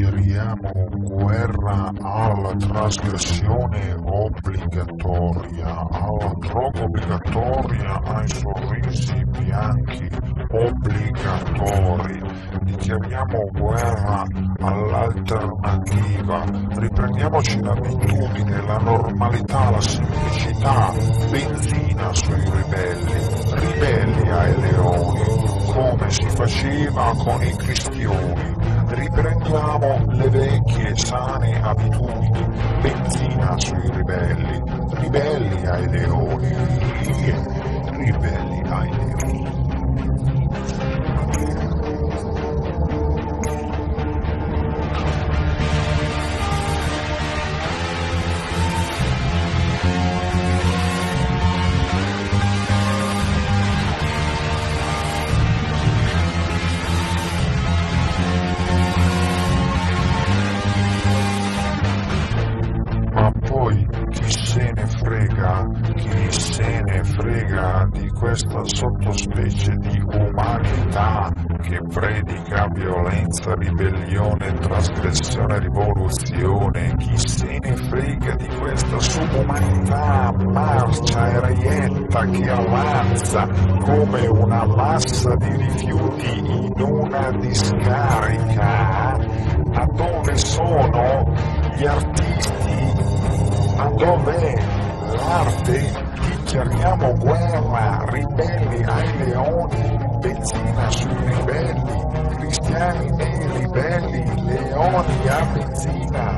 dichiariamo guerra alla trasgressione obbligatoria, alla droga obbligatoria, ai sorrisi bianchi obbligatori. Dichiariamo guerra all'alternativa. Riprendiamoci l'abitudine, la normalità, la semplicità. Benzina sui ribelli, ribelli ai leoni, come si faceva con i cristioni riprendiamo le vecchie sane abitudini, benzina sui ribelli, ribelli ai leoni, ribelli ai leoni. Frega, chi se ne frega di questa sottospecie di umanità che predica violenza, ribellione, trasgressione, rivoluzione, chi se ne frega di questa subumanità marcia e reietta che avanza come una massa di rifiuti in una discarica, a dove sono gli artisti, ma dov'è l'arte? Dichiariamo guerra, ribelli ai leoni, benzina sui ribelli, cristiani nei ribelli, leoni a benzina.